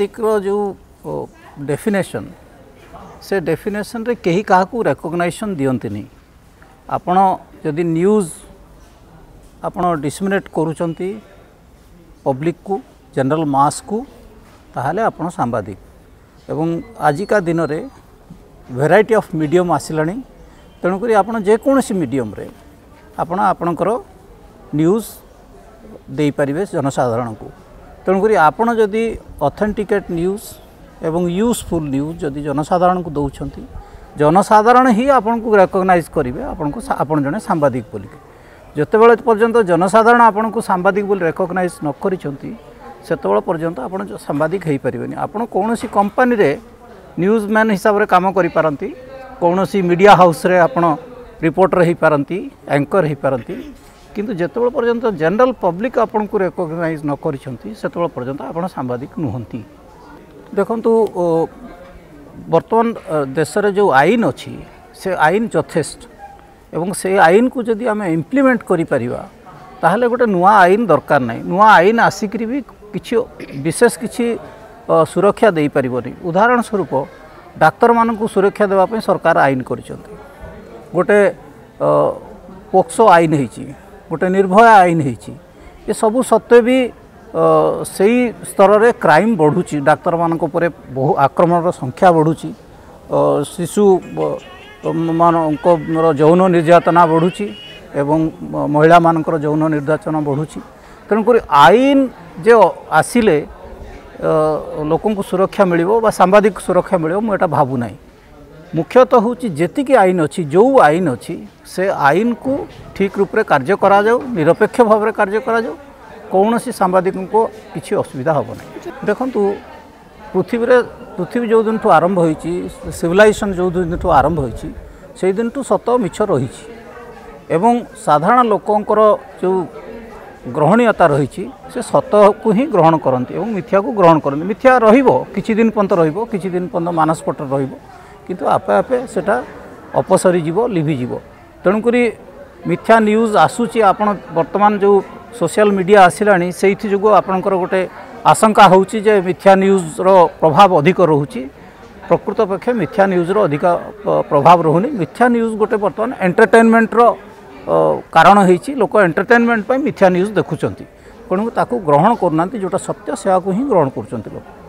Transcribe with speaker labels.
Speaker 1: દીકરો ଯେଉଁ ଡେଫିନେସନ୍ ସେ ଡେଫିନେସନ୍ରେ କେହି କାହାକୁ ରେକଗ୍ନାଇଜେସନ୍ ଦିଅନ୍ତିନି ଆପଣ ଯଦି ନ୍ୟୁଜ୍ ଆପଣ ଡିସମିନେଟ୍ କରୁଛନ୍ତି ପବ୍ଲିକକୁ ଜେନେରାଲ୍ ମାସ୍କୁ ତାହେଲେ ଆପଣ ସାମ୍ବାଦିକ ଏବଂ ଆଜିକା ଦିନରେ ଭେରାଇଟି ଅଫ୍ ମିଡ଼ିୟମ୍ ଆସିଲାଣି ତେଣୁକରି ଆପଣ ଯେକୌଣସି ମିଡ଼ିୟମ୍ରେ ଆପଣ ଆପଣଙ୍କର ନ୍ୟୁଜ୍ ଦେଇପାରିବେ ଜନସାଧାରଣଙ୍କୁ তেমনি আপনার যদি অথেন্টিকেট নিউজ এবং ইউজফুল নিউজ যদি জনসাধারণ দৌঁছেন জনসাধারণ হি আপনার রেকগনাইজ করবে আপনার আপনার জন সাংবাদিক বলি যেতবে পর্যন্ত জনসাধারণ আপনার সাংবাদিক বলে রেকগনাইজ নকরিছেন সেতবে পর্যন্ত আপনার সাংবাদিক হয়ে পারবে আপনার কৌশি কোম্পানি ନ୍ୟୁଜ୍ ମ୍ୟାନ୍ ହିସାବରେ କାମ କରିପାରନ୍ତି କୌଣସି ମିଡ଼ିଆ ହାଉସ୍ରେ ଆପଣ ରିପୋର୍ଟର ହୋଇପାରନ୍ତି ଆଙ୍କର ହୋଇପାରନ୍ତି কিন্তু যেতবে পর্যন্ত জেনারেল পব্লিক আপনার রেকগনাইজ ন করছেন সেতবে পর্যন্ত আপনার সাংবাদিক নুহতি দেখুন বর্তমান দেশের যে আইন অছি সে আইন যথেষ্ট এবং সে আইন কু যদি আমি ইমপ্লিমেন্ট করে পারিবা তাহলে গোটে নূয়া আইন দরকার নাই নূয়া আইন আসিকি বি কিছু বিশেষ কিছু সুরক্ষা দেইপারিবনি উদাহরণ স্বরূপ ডাক্তার মানুষ সুরক্ষা দেওয়া সরকার আইন করছেন গোটে পোক্সো আইন হয়েছে ଗୋଟେ ନିର୍ଭୟ ଆଇନ ହେଇଛି ଏସବୁ ସତ୍ତ୍ୱେ ବି ସେଇ ସ୍ତରରେ କ୍ରାଇମ୍ ବଢ଼ୁଛି ଡାକ୍ତରମାନଙ୍କ ଉପରେ ବହୁ ଆକ୍ରମଣର ସଂଖ୍ୟା ବଢ଼ୁଛି ଶିଶୁ ମାନଙ୍କର ଯୌନ ନିର୍ଯାତନା ବଢ଼ୁଛି ଏବଂ ମହିଳାମାନଙ୍କର ଯୌନ ନିର୍ଯାତନା ବଢ଼ୁଛି ତେଣୁକରି ଆଇନ ଯେ ଆସିଲେ ଲୋକଙ୍କୁ ସୁରକ୍ଷା ମିଳିବ ବା ସାମ୍ବାଦିକ ସୁରକ୍ଷା ମିଳିବ ମୁଁ ଏଇଟା ଭାବୁନାହିଁ ମୁଖ୍ୟତଃ ହେଉଛି ଯେତିକି ଆଇନ ଅଛି ଯେଉଁ ଆଇନ ଅଛି ସେ ଆଇନକୁ ଠିକ୍ ରୂପରେ କାର୍ଯ୍ୟ କରାଯାଉ ନିରପେକ୍ଷ ଭାବରେ କାର୍ଯ୍ୟ କରାଯାଉ କୌଣସି ସାମ୍ବାଦିକଙ୍କୁ କିଛି ଅସୁବିଧା ହେବ ନାହିଁ ଦେଖନ୍ତୁ ପୃଥିବୀରେ ପୃଥିବୀ ଯେଉଁଦିନଠୁ ଆରମ୍ଭ ହୋଇଛି ସିଭିଲାଇଜେସନ୍ ଯେଉଁ ଦିନଠୁ ଆରମ୍ଭ ହୋଇଛି ସେଇଦିନଠୁ ସତ ମିଛ ରହିଛି ଏବଂ ସାଧାରଣ ଲୋକଙ୍କର ଯେଉଁ ଗ୍ରହଣୀୟତା ରହିଛି ସେ ସତକୁ ହିଁ ଗ୍ରହଣ କରନ୍ତି ଏବଂ ମିଥ୍ୟାକୁ ଗ୍ରହଣ କରନ୍ତି ମିଥ୍ୟା ରହିବ କିଛି ଦିନ ପର୍ଯ୍ୟନ୍ତ ରହିବ କିଛି ଦିନ ପର୍ଯ୍ୟନ୍ତ ମାନସପଟ ରହିବ କିନ୍ତୁ ଆପେ ଆପେ ସେଟା ଅପସରିଯିବ ଲିଭିଯିବ ତେଣୁକରି ମିଥ୍ୟା ନ୍ୟୁଜ୍ ଆସୁଛି ଆପଣ ବର୍ତ୍ତମାନ ଯେଉଁ ସୋସିଆଲ ମିଡ଼ିଆ ଆସିଲାଣି ସେଇଥି ଯୋଗୁଁ ଆପଣଙ୍କର ଗୋଟେ ଆଶଙ୍କା ହେଉଛି ଯେ ମିଥ୍ୟା ନ୍ୟୁଜ୍ର ପ୍ରଭାବ ଅଧିକ ରହୁଛି ପ୍ରକୃତ ପକ୍ଷେ ମିଥ୍ୟା ନ୍ୟୁଜ୍ର ଅଧିକ ପ୍ରଭାବ ରହୁନି ମିଥ୍ୟା ନ୍ୟୁଜ୍ ଗୋଟେ ବର୍ତ୍ତମାନ ଏଣ୍ଟରଟେନମେଣ୍ଟର କାରଣ ହେଇଛି ଲୋକ ଏଣ୍ଟରଟେନମେଣ୍ଟ ପାଇଁ ମିଥ୍ୟା ନ୍ୟୁଜ୍ ଦେଖୁଛନ୍ତି ତେଣୁ ତାକୁ ଗ୍ରହଣ କରୁନାହାନ୍ତି ଯେଉଁଟା ସତ୍ୟ ସେହାକୁ ହିଁ ଗ୍ରହଣ କରୁଛନ୍ତି ଲୋକ